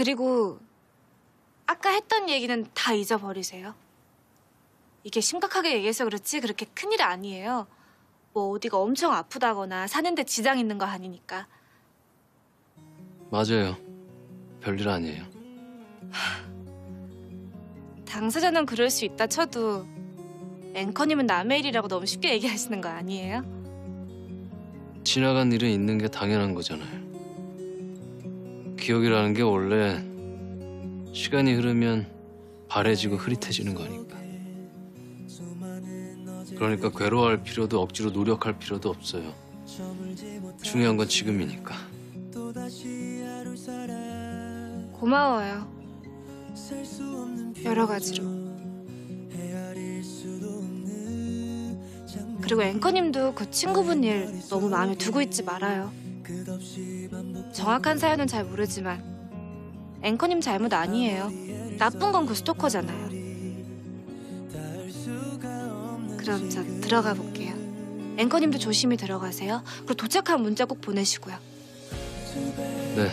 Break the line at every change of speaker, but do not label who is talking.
그리고 아까 했던 얘기는 다 잊어버리세요. 이게 심각하게 얘기해서 그렇지 그렇게 큰일 아니에요. 뭐 어디가 엄청 아프다거나 사는데 지장 있는 거 아니니까.
맞아요. 별일 아니에요.
당사자는 그럴 수 있다 쳐도 앵커님은 남의 일이라고 너무 쉽게 얘기하시는 거 아니에요?
지나간 일은 있는 게 당연한 거잖아요. 기억이라는 게 원래 시간이 흐르면 바래지고 흐릿해지는 거니까. 그러니까 괴로워할 필요도 억지로 노력할 필요도 없어요. 중요한 건 지금이니까.
고마워요. 여러 가지로. 그리고 앵커님도 그 친구분 일 너무 마음에 두고 있지 말아요. 정확한 사연은 잘 모르지만 앵커님 잘못 아니에요. 나쁜 건 그 스토커잖아요. 그럼 저 들어가 볼게요. 앵커님도 조심히 들어가세요. 그리고 도착한 문자 꼭 보내시고요.
네.